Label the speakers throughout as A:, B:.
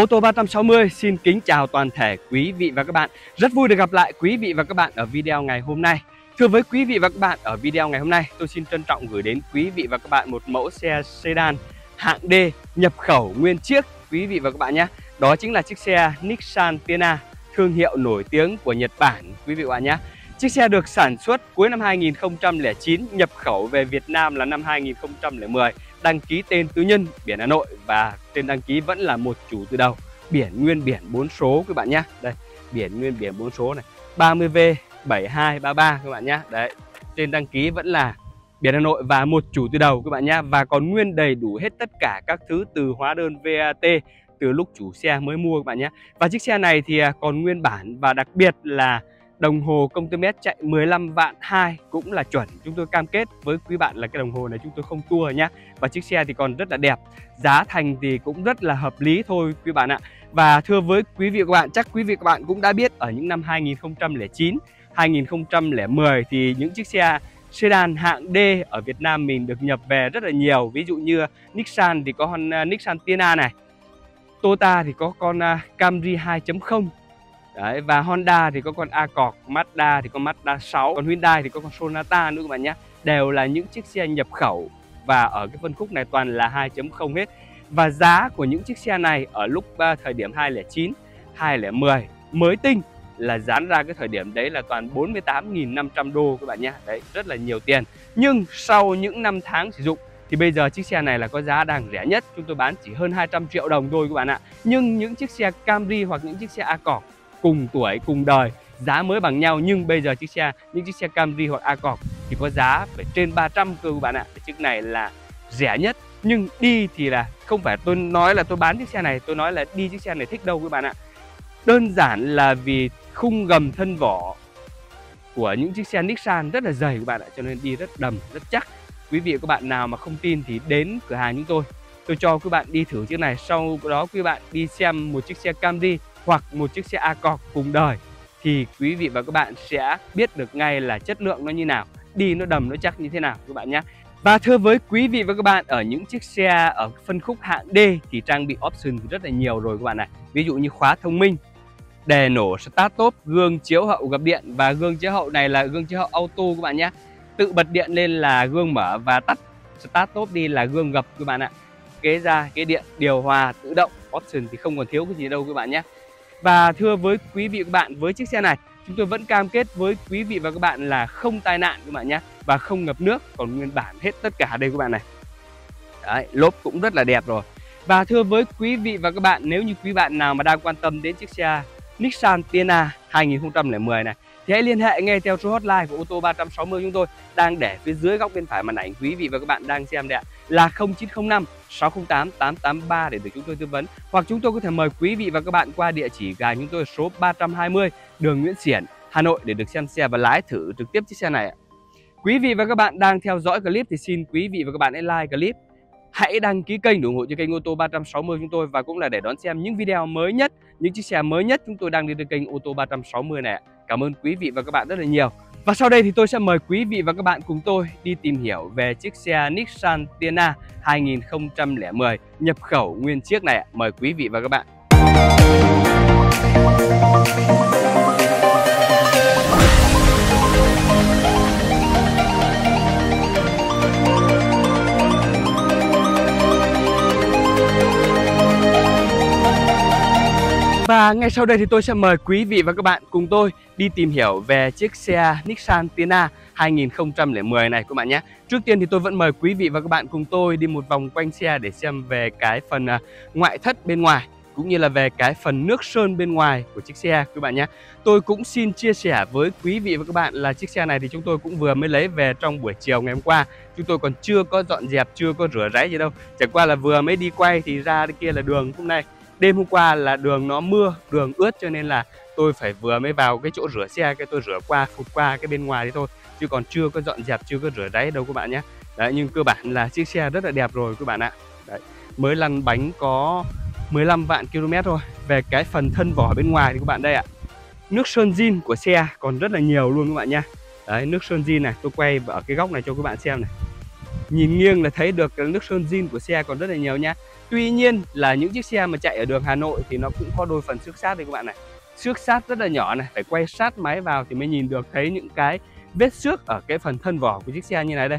A: Ô tô 360 xin kính chào toàn thể quý vị và các bạn. Rất vui được gặp lại quý vị và các bạn ở video ngày hôm nay. Thưa với quý vị và các bạn, ở video ngày hôm nay tôi xin trân trọng gửi đến quý vị và các bạn một mẫu xe sedan hạng D nhập khẩu nguyên chiếc quý vị và các bạn nhé. Đó chính là chiếc xe Nissan Tiana, thương hiệu nổi tiếng của Nhật Bản quý vị và các bạn nhé. Chiếc xe được sản xuất cuối năm 2009, nhập khẩu về Việt Nam là năm 2010 đăng ký tên tư nhân biển Hà Nội và tên đăng ký vẫn là một chủ từ đầu. Biển nguyên biển 4 số các bạn nhé đây, biển nguyên biển 4 số này. 30V 7233 các bạn nhé đấy, tên đăng ký vẫn là biển Hà Nội và một chủ từ đầu các bạn nhé và còn nguyên đầy đủ hết tất cả các thứ từ hóa đơn VAT từ lúc chủ xe mới mua các bạn nhé và chiếc xe này thì à, còn nguyên bản và đặc biệt là Đồng hồ công tơ mét chạy 15 vạn 2 cũng là chuẩn. Chúng tôi cam kết với quý bạn là cái đồng hồ này chúng tôi không tua nhá. Và chiếc xe thì còn rất là đẹp. Giá thành thì cũng rất là hợp lý thôi quý bạn ạ. Và thưa với quý vị và các bạn, chắc quý vị và các bạn cũng đã biết ở những năm 2009, 2010 thì những chiếc xe sedan hạng D ở Việt Nam mình được nhập về rất là nhiều. Ví dụ như Nissan thì có con à, Nissan Tiana này. Toyota thì có con à, Camry 2.0 Đấy, và Honda thì có con Accord, Mazda thì có Mazda 6, còn Hyundai thì có con Sonata nữa các bạn nhé. Đều là những chiếc xe nhập khẩu và ở cái phân khúc này toàn là 2.0 hết. Và giá của những chiếc xe này ở lúc à, thời điểm 2009, 2010 mới tinh là dán ra cái thời điểm đấy là toàn 48.500 đô các bạn nhé. Đấy, rất là nhiều tiền. Nhưng sau những năm tháng sử dụng thì bây giờ chiếc xe này là có giá đang rẻ nhất. Chúng tôi bán chỉ hơn 200 triệu đồng thôi các bạn ạ. Nhưng những chiếc xe Camry hoặc những chiếc xe Accord cùng tuổi, cùng đời. Giá mới bằng nhau, nhưng bây giờ chiếc xe, những chiếc xe Camry hoặc Accord thì có giá phải trên 300 cơ các bạn ạ. Chiếc này là rẻ nhất, nhưng đi thì là không phải tôi nói là tôi bán chiếc xe này, tôi nói là đi chiếc xe này thích đâu các bạn ạ. Đơn giản là vì khung gầm thân vỏ của những chiếc xe Nissan rất là dày các bạn ạ, cho nên đi rất đầm, rất chắc. Quý vị, các bạn nào mà không tin thì đến cửa hàng chúng tôi. Tôi cho các bạn đi thử chiếc này, sau đó quý bạn đi xem một chiếc xe Camry hoặc một chiếc xe Accord cùng đời thì quý vị và các bạn sẽ biết được ngay là chất lượng nó như nào, đi nó đầm nó chắc như thế nào các bạn nhé. Và thưa với quý vị và các bạn ở những chiếc xe ở phân khúc hạng D thì trang bị option rất là nhiều rồi các bạn này. Ví dụ như khóa thông minh, đề nổ start top, gương chiếu hậu gập điện và gương chiếu hậu này là gương chiếu hậu auto các bạn nhé. Tự bật điện lên là gương mở và tắt start top đi là gương gập các bạn ạ. Kế ra cái điện điều hòa tự động option thì không còn thiếu cái gì đâu các bạn nhé. Và thưa với quý vị và các bạn, với chiếc xe này chúng tôi vẫn cam kết với quý vị và các bạn là không tai nạn các bạn nhé và không ngập nước còn nguyên bản hết tất cả đây các bạn này. Đấy lốp cũng rất là đẹp rồi. Và thưa với quý vị và các bạn nếu như quý bạn nào mà đang quan tâm đến chiếc xe Nissan Tiana 2010 này. Thì hãy liên hệ ngay theo số hotline của ô tô 360 chúng tôi đang để phía dưới góc bên phải màn ảnh. Quý vị và các bạn đang xem đây ạ là 0905 608 883 để được chúng tôi tư vấn. Hoặc chúng tôi có thể mời quý vị và các bạn qua địa chỉ gà chúng tôi số 320 đường Nguyễn Xiển, Hà Nội để được xem xe và lái thử trực tiếp chiếc xe này ạ. Quý vị và các bạn đang theo dõi clip thì xin quý vị và các bạn hãy like clip hãy đăng ký kênh để ủng hộ cho kênh ô tô 360 chúng tôi và cũng là để đón xem những video mới nhất, những chiếc xe mới nhất chúng tôi đang đi trên kênh ô tô 360 này. Cảm ơn quý vị và các bạn rất là nhiều. Và sau đây thì tôi sẽ mời quý vị và các bạn cùng tôi đi tìm hiểu về chiếc xe Nissan Tiana 2010 nhập khẩu nguyên chiếc này. Mời quý vị và các bạn. Và ngay sau đây thì tôi sẽ mời quý vị và các bạn cùng tôi đi tìm hiểu về chiếc xe Nissan Tiana 2010 này các bạn nhé. Trước tiên thì tôi vẫn mời quý vị và các bạn cùng tôi đi một vòng quanh xe để xem về cái phần à, ngoại thất bên ngoài cũng như là về cái phần nước sơn bên ngoài của chiếc xe các bạn nhé. Tôi cũng xin chia sẻ với quý vị và các bạn là chiếc xe này thì chúng tôi cũng vừa mới lấy về trong buổi chiều ngày hôm qua. Chúng tôi còn chưa có dọn dẹp, chưa có rửa ráy gì đâu. Chẳng qua là vừa mới đi quay thì ra kia là đường hôm nay đêm hôm qua là đường nó mưa, đường ướt cho nên là tôi phải vừa mới vào cái chỗ rửa xe, cái tôi rửa qua phục qua cái bên ngoài đấy thôi, chứ còn chưa có dọn dẹp, chưa có rửa đáy đâu các bạn nhé. Đấy, nhưng cơ bản là chiếc xe rất là đẹp rồi các bạn ạ. Đấy, mới lăn bánh có 15 vạn km thôi. Về cái phần thân vỏ bên ngoài thì các bạn đây ạ. Nước sơn zin của xe còn rất là nhiều luôn các bạn nha đấy, nước sơn zin này, tôi quay ở cái góc này cho các bạn xem này. Nhìn nghiêng là thấy được nước sơn zin của xe còn rất là nhiều nha tuy nhiên là những chiếc xe mà chạy ở đường Hà Nội thì nó cũng có đôi phần xước sát đây các bạn này. Xước sát rất là nhỏ này, phải quay sát máy vào thì mới nhìn được thấy những cái vết xước ở cái phần thân vỏ của chiếc xe như này đây.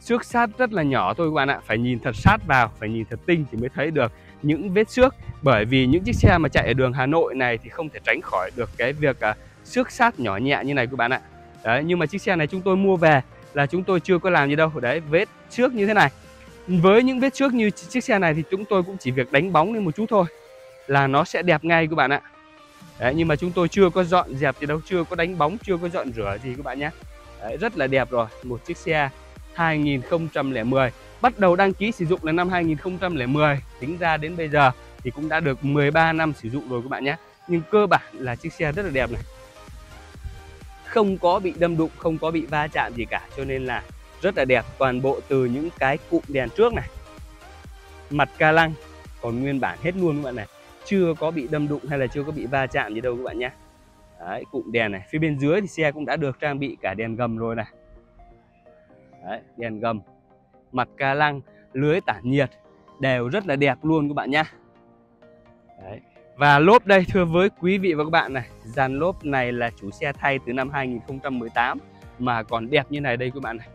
A: Xước sát rất là nhỏ thôi các bạn ạ, phải nhìn thật sát vào, phải nhìn thật tinh thì mới thấy được những vết xước. Bởi vì những chiếc xe mà chạy ở đường Hà Nội này thì không thể tránh khỏi được cái việc à, xước sát nhỏ nhẹ như này các bạn ạ. Đấy, nhưng mà chiếc xe này chúng tôi mua về là chúng tôi chưa có làm gì đâu. Đấy, vết xước như thế này với những vết xước như chiếc xe này thì chúng tôi cũng chỉ việc đánh bóng lên một chút thôi là nó sẽ đẹp ngay các bạn ạ. Đấy, nhưng mà chúng tôi chưa có dọn dẹp gì đâu chưa có đánh bóng chưa có dọn rửa gì các bạn nhé. Đấy, rất là đẹp rồi một chiếc xe 2010 bắt đầu đăng ký sử dụng là năm 2010 tính ra đến bây giờ thì cũng đã được 13 năm sử dụng rồi các bạn nhé. Nhưng cơ bản là chiếc xe rất là đẹp này. Không có bị đâm đụng không có bị va chạm gì cả cho nên là rất là đẹp toàn bộ từ những cái cụm đèn trước này. Mặt ca lăng còn nguyên bản hết luôn các bạn này. Chưa có bị đâm đụng hay là chưa có bị va chạm gì đâu các bạn nhé. Đấy, cụm đèn này. Phía bên dưới thì xe cũng đã được trang bị cả đèn gầm rồi này. Đấy, đèn gầm mặt ca lăng lưới tản nhiệt đều rất là đẹp luôn các bạn nhé. Đấy. Và lốp đây thưa với quý vị và các bạn này Dàn lốp này là chủ xe thay từ năm 2018 Mà còn đẹp như này đây các bạn này.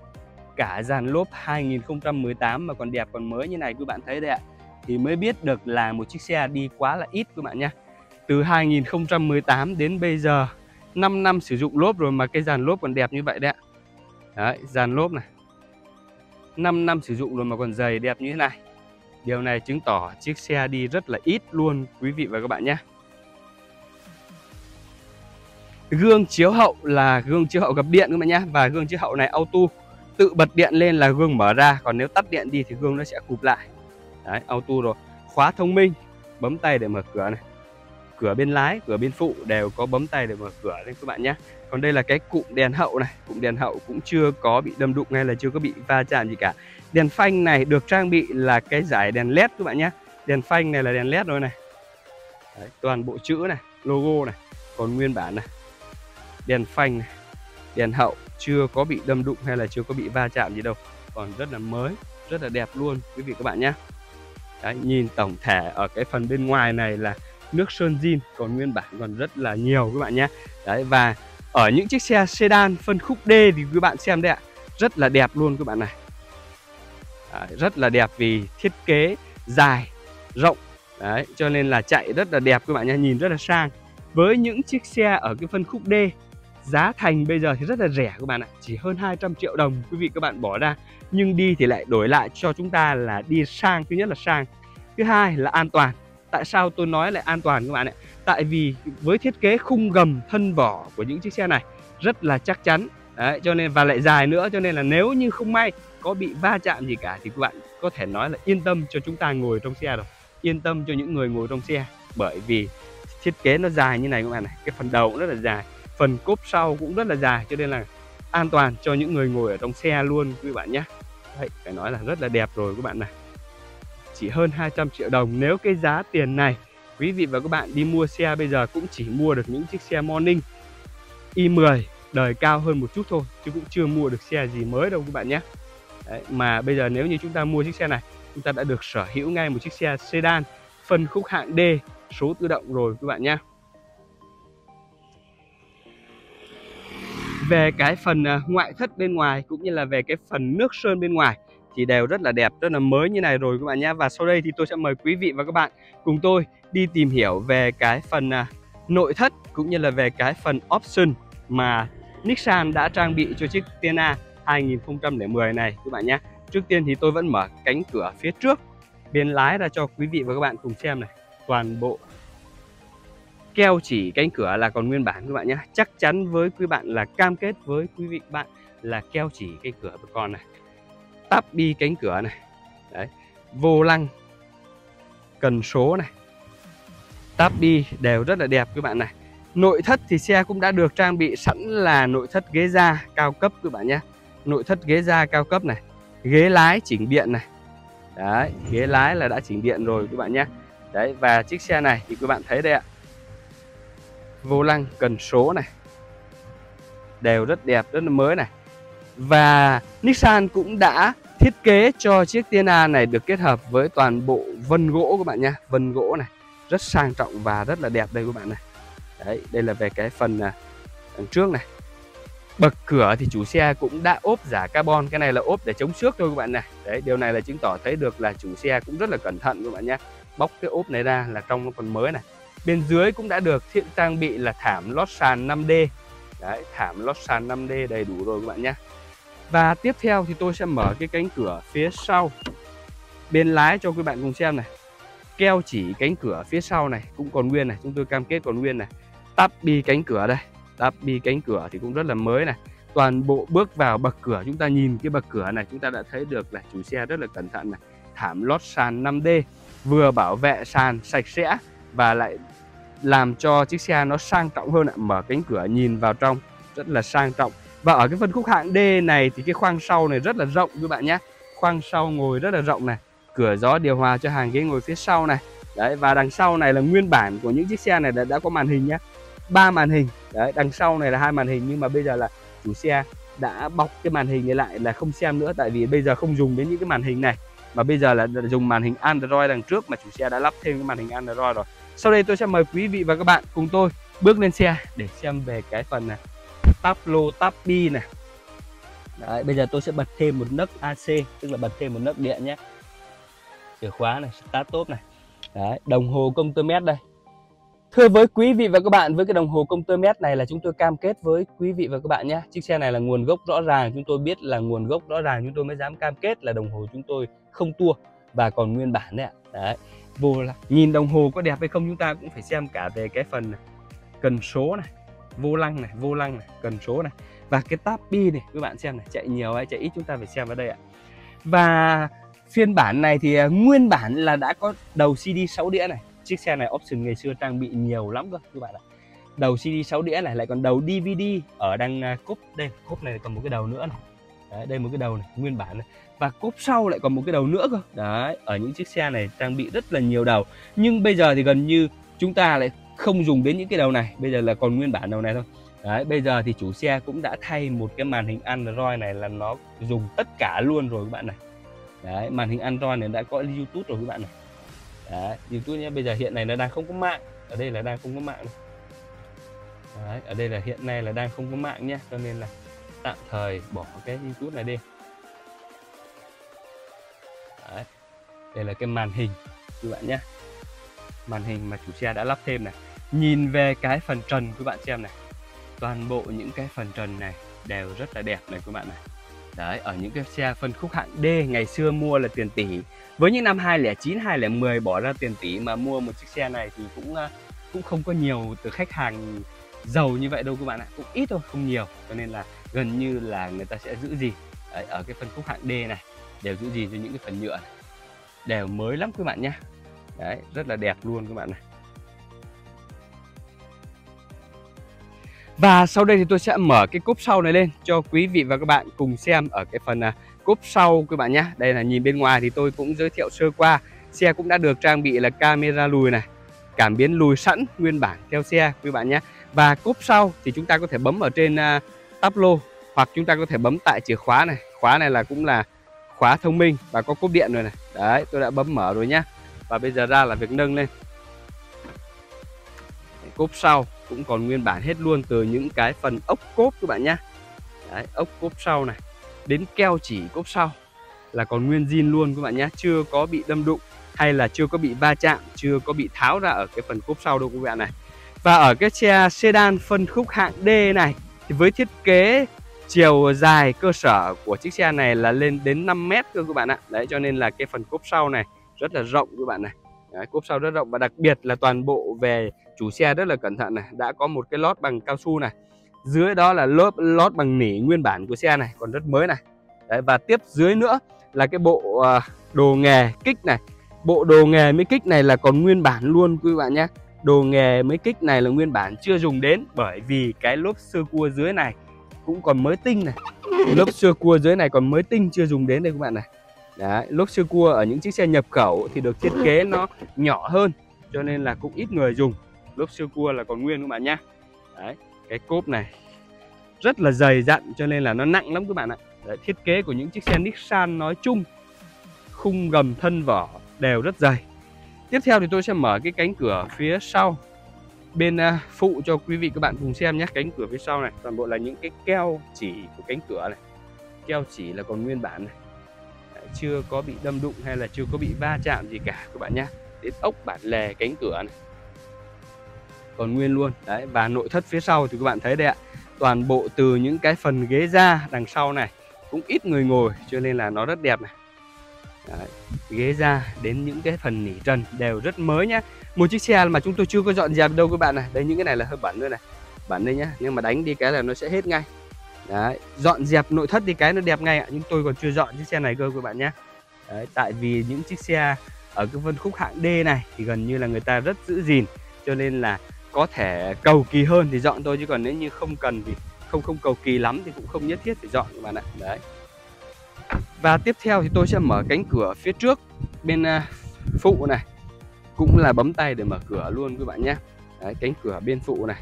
A: Cả dàn lốp 2018 mà còn đẹp còn mới như này các bạn thấy đây ạ. Thì mới biết được là một chiếc xe đi quá là ít các bạn nhé Từ 2018 đến bây giờ 5 năm sử dụng lốp rồi mà cái dàn lốp còn đẹp như vậy đấy ạ. Đấy, dàn lốp này. 5 năm sử dụng rồi mà còn dày đẹp như thế này. Điều này chứng tỏ chiếc xe đi rất là ít luôn quý vị và các bạn nhé Gương chiếu hậu là gương chiếu hậu gập điện các bạn nhé Và gương chiếu hậu này auto. Tự bật điện lên là gương mở ra Còn nếu tắt điện đi thì gương nó sẽ cụp lại. Đấy auto rồi. Khóa thông minh Bấm tay để mở cửa này. Cửa bên lái, cửa bên phụ đều có bấm tay để mở cửa đấy các bạn nhé. Còn đây là cái cụm đèn hậu này. Cụm đèn hậu cũng chưa có bị đâm đụng hay là chưa có bị va chạm gì cả. Đèn phanh này được trang bị là cái giải đèn led các bạn nhé. Đèn phanh này là đèn led rồi này. Đấy, Toàn bộ chữ này, logo này Còn nguyên bản này. Đèn phanh này Đèn hậu chưa có bị đâm đụng hay là chưa có bị va chạm gì đâu. Còn rất là mới, rất là đẹp luôn quý vị các bạn nhé. Đấy, nhìn tổng thể ở cái phần bên ngoài này là nước sơn zin còn nguyên bản còn rất là nhiều các bạn nhé. Đấy và ở những chiếc xe sedan phân khúc D thì các bạn xem đấy ạ rất là đẹp luôn các bạn này. Đấy, rất là đẹp vì thiết kế dài rộng. Đấy cho nên là chạy rất là đẹp các bạn nhé nhìn rất là sang. Với những chiếc xe ở cái phân khúc D giá thành bây giờ thì rất là rẻ các bạn ạ chỉ hơn 200 triệu đồng quý vị các bạn bỏ ra. Nhưng đi thì lại đổi lại cho chúng ta là đi sang thứ nhất là sang thứ hai là an toàn. Tại sao tôi nói lại an toàn các bạn ạ? Tại vì với thiết kế khung gầm thân vỏ của những chiếc xe này rất là chắc chắn. Đấy, cho nên và lại dài nữa cho nên là nếu như không may có bị va chạm gì cả thì các bạn có thể nói là yên tâm cho chúng ta ngồi trong xe rồi. Yên tâm cho những người ngồi trong xe bởi vì thiết kế nó dài như này các bạn này cái phần đầu cũng rất là dài phần cốp sau cũng rất là dài cho nên là an toàn cho những người ngồi ở trong xe luôn quý bạn nhé. Đấy, phải nói là rất là đẹp rồi các bạn này. Chỉ hơn 200 triệu đồng nếu cái giá tiền này quý vị và các bạn đi mua xe bây giờ cũng chỉ mua được những chiếc xe Morning i10 đời cao hơn một chút thôi chứ cũng chưa mua được xe gì mới đâu các bạn nhé. Đấy, mà bây giờ nếu như chúng ta mua chiếc xe này chúng ta đã được sở hữu ngay một chiếc xe sedan phân khúc hạng D số tự động rồi các bạn nhé. Về cái phần à, ngoại thất bên ngoài cũng như là về cái phần nước sơn bên ngoài thì đều rất là đẹp, rất là mới như này rồi các bạn nhé. Và sau đây thì tôi sẽ mời quý vị và các bạn cùng tôi đi tìm hiểu về cái phần à, nội thất cũng như là về cái phần option mà Nissan đã trang bị cho chiếc Tiana 2010 này các bạn nhé. Trước tiên thì tôi vẫn mở cánh cửa phía trước bên lái ra cho quý vị và các bạn cùng xem này. Toàn bộ keo chỉ cánh cửa là còn nguyên bản các bạn nhé. Chắc chắn với quý bạn là cam kết với quý vị bạn là keo chỉ cánh cửa của con này. Tắp bi cánh cửa này. Đấy. Vô lăng. Cần số này. Tắp bi đều rất là đẹp các bạn này. Nội thất thì xe cũng đã được trang bị sẵn là nội thất ghế da cao cấp các bạn nhé. Nội thất ghế da cao cấp này. Ghế lái chỉnh điện này. Đấy, ghế lái là đã chỉnh điện rồi các bạn nhé. Đấy, và chiếc xe này thì các bạn thấy đây ạ vô lăng, cần số này. Đều rất đẹp, rất là mới này. Và Nissan cũng đã thiết kế cho chiếc Tiana này được kết hợp với toàn bộ vân gỗ các bạn nhé vân gỗ này, rất sang trọng và rất là đẹp đây các bạn này. Đấy, đây là về cái phần à, đằng trước này. Bậc cửa thì chủ xe cũng đã ốp giả carbon, cái này là ốp để chống xước thôi các bạn này. Đấy, điều này là chứng tỏ thấy được là chủ xe cũng rất là cẩn thận các bạn nhé bóc cái ốp này ra là trong nó còn mới này bên dưới cũng đã được thiện trang bị là thảm lót sàn 5D đấy, thảm lót sàn 5D đầy đủ rồi các bạn nhé. Và tiếp theo thì tôi sẽ mở cái cánh cửa phía sau. Bên lái cho các bạn cùng xem này. Keo chỉ cánh cửa phía sau này, cũng còn nguyên này. Chúng tôi cam kết còn nguyên này. Tắp bi cánh cửa đây. Tắp bi cánh cửa thì cũng rất là mới này. Toàn bộ bước vào bậc cửa, chúng ta nhìn cái bậc cửa này, chúng ta đã thấy được là chủ xe rất là cẩn thận này. Thảm lót sàn 5D vừa bảo vệ sàn sạch sẽ và lại làm cho chiếc xe nó sang trọng hơn ạ. Mở cánh cửa nhìn vào trong rất là sang trọng. Và ở cái phân khúc hạng D này thì cái khoang sau này rất là rộng các bạn nhé. Khoang sau ngồi rất là rộng này cửa gió điều hòa cho hàng ghế ngồi phía sau này. Đấy và đằng sau này là nguyên bản của những chiếc xe này đã, đã có màn hình nhé. Ba màn hình. Đấy đằng sau này là hai màn hình nhưng mà bây giờ là chủ xe đã bọc cái màn hình này lại là không xem nữa tại vì bây giờ không dùng đến những cái màn hình này. Mà bây giờ là dùng màn hình Android đằng trước mà chủ xe đã lắp thêm cái màn hình Android rồi sau đây tôi sẽ mời quý vị và các bạn cùng tôi bước lên xe để xem về cái phần này. Tắp lô tắp bi này. Đấy, bây giờ tôi sẽ bật thêm một nấc AC tức là bật thêm một nấc điện nhé. Chìa khóa này start top này. Đấy, đồng hồ công tơ mét đây. Thưa với quý vị và các bạn, với cái đồng hồ công tơ mét này là chúng tôi cam kết với quý vị và các bạn nhé. Chiếc xe này là nguồn gốc rõ ràng, chúng tôi biết là nguồn gốc rõ ràng, chúng tôi mới dám cam kết là đồng hồ chúng tôi không tua và còn nguyên bản đấy ạ. Đấy, vô là nhìn đồng hồ có đẹp hay không chúng ta cũng phải xem cả về cái phần này. cần số này, vô lăng này, vô lăng này, cần số này và cái tab bi này các bạn xem này, chạy nhiều hay chạy ít chúng ta phải xem vào đây ạ. Và phiên bản này thì à, nguyên bản là đã có đầu CD 6 đĩa này chiếc xe này option ngày xưa trang bị nhiều lắm cơ các bạn ạ đầu CD 6 đĩa này lại còn đầu DVD ở đằng à, cốp đây cốp này còn một cái đầu nữa này đấy, đây một cái đầu này nguyên bản này. Và cốp sau lại còn một cái đầu nữa cơ. Đấy ở những chiếc xe này trang bị rất là nhiều đầu. Nhưng bây giờ thì gần như chúng ta lại không dùng đến những cái đầu này. Bây giờ là còn nguyên bản đầu này thôi. Đấy, bây giờ thì chủ xe cũng đã thay một cái màn hình Android này là nó dùng tất cả luôn rồi các bạn này. Đấy, màn hình Android này đã có YouTube rồi các bạn này. Đấy, YouTube nhé bây giờ hiện này nó đang không có mạng. Ở đây là đang không có mạng Đấy, ở đây là hiện nay là đang không có mạng nhé cho nên là tạm thời bỏ cái input này đi Đấy, đây là cái màn hình các bạn nhé màn hình mà chủ xe đã lắp thêm này nhìn về cái phần trần các bạn xem này toàn bộ những cái phần trần này đều rất là đẹp này các bạn này Đấy, ở những cái xe phân khúc hạng D ngày xưa mua là tiền tỷ. Với những năm 2009, 2010 bỏ ra tiền tỷ mà mua một chiếc xe này thì cũng à, cũng không có nhiều từ khách hàng giàu như vậy đâu các bạn ạ. Cũng ít thôi, không nhiều. Cho nên là gần như là người ta sẽ giữ gì Đấy, ở cái phân khúc hạng D này đều giữ gì cho những cái phần nhựa này. Đều mới lắm các bạn nhé. Đấy, rất là đẹp luôn các bạn này. Và sau đây thì tôi sẽ mở cái cốp sau này lên cho quý vị và các bạn cùng xem ở cái phần à, cốp sau các bạn nhé. Đây là nhìn bên ngoài thì tôi cũng giới thiệu sơ qua. Xe cũng đã được trang bị là camera lùi này, cảm biến lùi sẵn nguyên bản theo xe quý bạn nhé. Và cốp sau thì chúng ta có thể bấm ở trên à, upload lô hoặc chúng ta có thể bấm tại chìa khóa này. Khóa này là cũng là khóa thông minh và có cốp điện rồi này. Đấy, tôi đã bấm mở rồi nhá. Và bây giờ ra là việc nâng lên. Cốp sau cũng còn nguyên bản hết luôn từ những cái phần ốc cốp các bạn nhá Đấy, ốc cốp sau này đến keo chỉ cốp sau là còn nguyên zin luôn các bạn nhé chưa có bị đâm đụng hay là chưa có bị va chạm chưa có bị tháo ra ở cái phần cốp sau đâu các bạn này và ở cái xe sedan phân khúc hạng D này thì với thiết kế chiều dài cơ sở của chiếc xe này là lên đến 5 mét cơ các bạn ạ. Đấy cho nên là cái phần cốp sau này rất là rộng các bạn này. Đấy, cốp sau rất rộng và đặc biệt là toàn bộ về chủ xe rất là cẩn thận này. Đã có một cái lót bằng cao su này. Dưới đó là lớp lót bằng nỉ nguyên bản của xe này còn rất mới này. Đấy, và tiếp dưới nữa là cái bộ à, đồ nghề kích này. Bộ đồ nghề mới kích này là còn nguyên bản luôn quý bạn nhé đồ nghề mấy kích này là nguyên bản chưa dùng đến bởi vì cái lốp sơ cua dưới này cũng còn mới tinh này. Lốp sơ cua dưới này còn mới tinh chưa dùng đến đây các bạn này. Đấy, lốp sơ cua ở những chiếc xe nhập khẩu thì được thiết kế nó nhỏ hơn cho nên là cũng ít người dùng. Lốp sơ cua là còn nguyên các bạn nhá. Đấy cái cốp này rất là dày dặn cho nên là nó nặng lắm các bạn ạ. Đấy, thiết kế của những chiếc xe Nissan nói chung khung gầm thân vỏ đều rất dày tiếp theo thì tôi sẽ mở cái cánh cửa phía sau. Bên à, phụ cho quý vị các bạn cùng xem nhé. Cánh cửa phía sau này, toàn bộ là những cái keo chỉ của cánh cửa này. Keo chỉ là còn nguyên bản này. Chưa có bị đâm đụng hay là chưa có bị va chạm gì cả các bạn nhé. Đến ốc bản lề cánh cửa này. Còn nguyên luôn. Đấy, và nội thất phía sau thì các bạn thấy đây ạ. Toàn bộ từ những cái phần ghế da đằng sau này, cũng ít người ngồi, cho nên là nó rất đẹp này. Đấy. ghế ra đến những cái phần nỉ trần đều rất mới nhá một chiếc xe mà chúng tôi chưa có dọn dẹp đâu các bạn này đây những cái này là hơi bẩn nữa này bẩn đây nhá, nhưng mà đánh đi cái là nó sẽ hết ngay Đấy. dọn dẹp nội thất đi cái nó đẹp ngay ạ, nhưng tôi còn chưa dọn chiếc xe này cơ các bạn nhé Đấy. tại vì những chiếc xe ở cái phân khúc hạng D này thì gần như là người ta rất giữ gìn, cho nên là có thể cầu kỳ hơn thì dọn thôi, chứ còn nếu như không cần thì không không cầu kỳ lắm thì cũng không nhất thiết phải dọn các bạn ạ đấy và tiếp theo thì tôi sẽ mở cánh cửa phía trước bên à, phụ này. Cũng là bấm tay để mở cửa luôn các bạn nhé. Đấy, cánh cửa bên phụ này.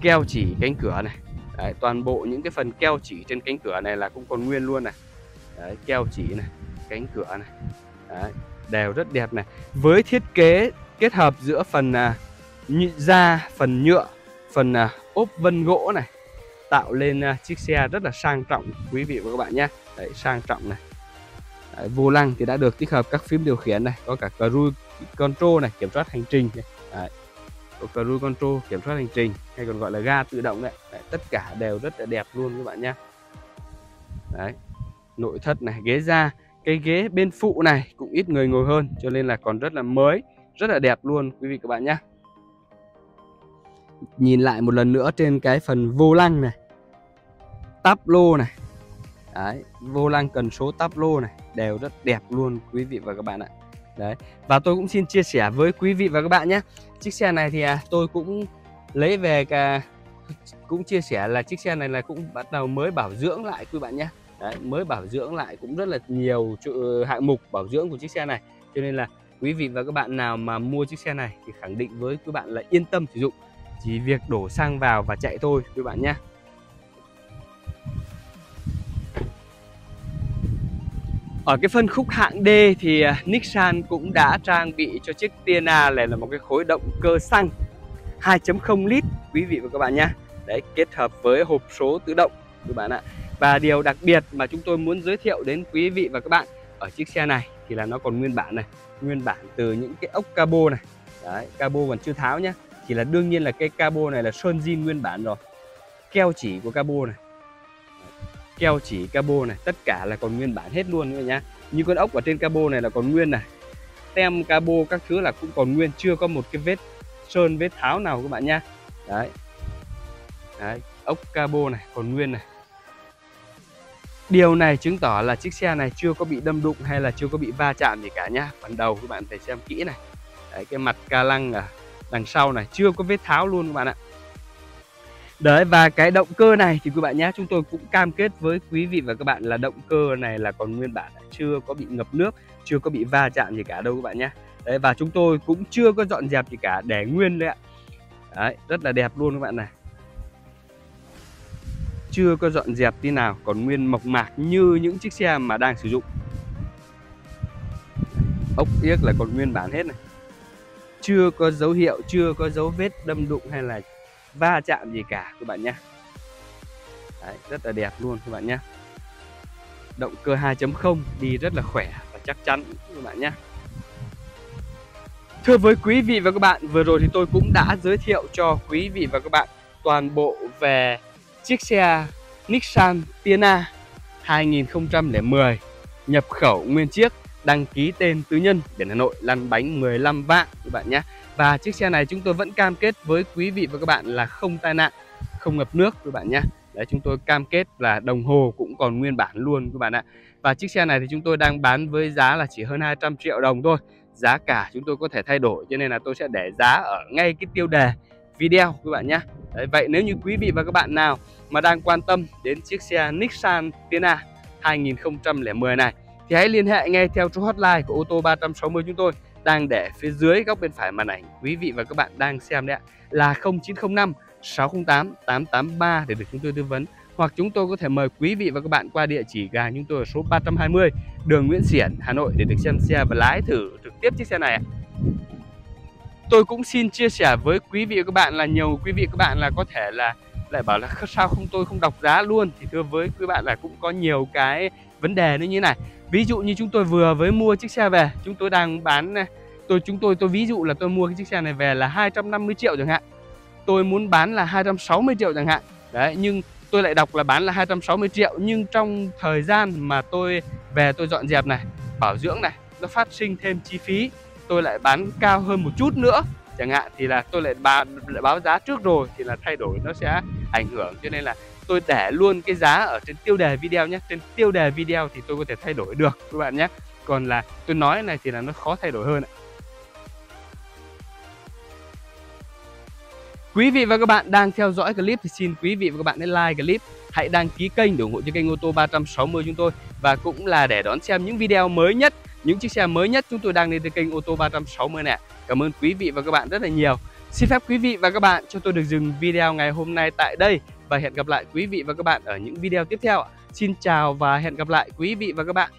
A: Keo chỉ cánh cửa này. Đấy, toàn bộ những cái phần keo chỉ trên cánh cửa này là cũng còn nguyên luôn này. Đấy, keo chỉ này cánh cửa này. Đấy, đều rất đẹp này. Với thiết kế kết hợp giữa phần uh, da phần nhựa phần uh, ốp vân gỗ này tạo lên à, chiếc xe rất là sang trọng quý vị và các bạn nhé. Đấy, sang trọng này. Đấy, vô lăng thì đã được tích hợp các phím điều khiển này có cả cruise control này kiểm soát hành trình này. Đấy, có cruise control kiểm soát hành trình hay còn gọi là ga tự động đấy, đấy tất cả đều rất là đẹp luôn các bạn nhé. Đấy nội thất này ghế da cái ghế bên phụ này cũng ít người ngồi hơn cho nên là còn rất là mới rất là đẹp luôn quý vị các bạn nhé. Nhìn lại một lần nữa trên cái phần vô lăng này táp lô này. Đấy vô lăng cần số táp lô này đều rất đẹp luôn quý vị và các bạn ạ. Đấy và tôi cũng xin chia sẻ với quý vị và các bạn nhé. Chiếc xe này thì à, tôi cũng lấy về cả cũng chia sẻ là chiếc xe này là cũng bắt đầu mới bảo dưỡng lại quý bạn nhé. Đấy mới bảo dưỡng lại cũng rất là nhiều hạng mục bảo dưỡng của chiếc xe này. Cho nên là quý vị và các bạn nào mà mua chiếc xe này thì khẳng định với quý bạn là yên tâm sử dụng. Chỉ việc đổ xăng vào và chạy thôi quý bạn nhé. Ở cái phân khúc hạng D thì à, Nissan cũng đã trang bị cho chiếc Tiana này là một cái khối động cơ xăng 2.0 lít, quý vị và các bạn nhé Đấy, kết hợp với hộp số tự động các bạn ạ. Và điều đặc biệt mà chúng tôi muốn giới thiệu đến quý vị và các bạn ở chiếc xe này thì là nó còn nguyên bản này, Nguyên bản từ những cái ốc cabo này. Đấy, cabo còn chưa tháo nhá. Chỉ là đương nhiên là cái cabo này là sơn zin nguyên bản rồi. Keo chỉ của cabo này keo chỉ cabo này tất cả là còn nguyên bản hết luôn nữa nhá như con ốc ở trên cabo này là còn nguyên này tem cabo các thứ là cũng còn nguyên chưa có một cái vết sơn vết tháo nào các bạn nhá đấy đấy ốc cabo này còn nguyên này Điều này chứng tỏ là chiếc xe này chưa có bị đâm đụng hay là chưa có bị va chạm gì cả nhá. Phần đầu các bạn phải xem kỹ này. Đấy, cái mặt ca lăng ở đằng sau này chưa có vết tháo luôn các bạn ạ. Đấy, và cái động cơ này thì quý bạn nhé, Chúng tôi cũng cam kết với quý vị và các bạn là động cơ này là còn nguyên bản, Chưa có bị ngập nước, Chưa có bị va chạm gì cả đâu các bạn nhé. Đấy, và chúng tôi cũng chưa có dọn dẹp gì cả, Để nguyên đấy ạ. Đấy, rất là đẹp luôn các bạn này. Chưa có dọn dẹp tí nào, Còn nguyên mộc mạc như những chiếc xe mà đang sử dụng. Ốc yếc là còn nguyên bản hết này. Chưa có dấu hiệu, Chưa có dấu vết đâm đụng hay là va chạm gì cả các bạn nhé. Đấy, rất là đẹp luôn các bạn nhé. Động cơ 2.0 đi rất là khỏe và chắc chắn các bạn nhé. Thưa với quý vị và các bạn, vừa rồi thì tôi cũng đã giới thiệu cho quý vị và các bạn toàn bộ về chiếc xe Nissan Tiana 2010 nhập khẩu nguyên chiếc đăng ký tên tư nhân biển Hà Nội lăn bánh 15 vạn các bạn nhé. Và chiếc xe này chúng tôi vẫn cam kết với quý vị và các bạn là không tai nạn không ngập nước các bạn nhé. Đấy, chúng tôi cam kết là đồng hồ cũng còn nguyên bản luôn các bạn ạ. Và chiếc xe này thì chúng tôi đang bán với giá là chỉ hơn 200 triệu đồng thôi. Giá cả chúng tôi có thể thay đổi cho nên là tôi sẽ để giá ở ngay cái tiêu đề video các bạn nhé. Đấy, vậy nếu như quý vị và các bạn nào mà đang quan tâm đến chiếc xe Nissan Tiana 2010 này thì hãy liên hệ ngay theo số hotline của ô tô 360 chúng tôi đang để phía dưới góc bên phải màn ảnh quý vị và các bạn đang xem đấy ạ là 0905 608 883 để được chúng tôi tư vấn. Hoặc chúng tôi có thể mời quý vị và các bạn qua địa chỉ gà chúng tôi ở số 320 đường Nguyễn Xiển, Hà Nội để được xem xe và lái thử trực tiếp chiếc xe này ạ. Tôi cũng xin chia sẻ với quý vị và các bạn là nhiều quý vị và các bạn là có thể là lại bảo là sao không tôi không đọc giá luôn? Thì thưa với quý bạn là cũng có nhiều cái vấn đề nữa như này ví dụ như chúng tôi vừa với mua chiếc xe về chúng tôi đang bán tôi chúng tôi tôi ví dụ là tôi mua cái chiếc xe này về là 250 triệu chẳng hạn. Tôi muốn bán là 260 triệu chẳng hạn. Đấy nhưng tôi lại đọc là bán là 260 triệu. Nhưng trong thời gian mà tôi về tôi dọn dẹp này bảo dưỡng này nó phát sinh thêm chi phí tôi lại bán cao hơn một chút nữa. Chẳng hạn thì là tôi lại báo, lại báo giá trước rồi thì là thay đổi nó sẽ ảnh hưởng. Cho nên là tôi để luôn cái giá ở trên tiêu đề video nhé trên tiêu đề video thì tôi có thể thay đổi được các bạn nhé còn là tôi nói này thì là nó khó thay đổi hơn ạ. Quý vị và các bạn đang theo dõi clip thì xin quý vị và các bạn hãy like clip, hãy đăng ký kênh để ủng hộ cho kênh ô tô 360 chúng tôi và cũng là để đón xem những video mới nhất, những chiếc xe mới nhất chúng tôi đang lên trên kênh ô tô 360 này. Cảm ơn quý vị và các bạn rất là nhiều. Xin phép quý vị và các bạn cho tôi được dừng video ngày hôm nay tại đây và hẹn gặp lại quý vị và các bạn ở những video tiếp theo. Xin chào và hẹn gặp lại quý vị và các bạn.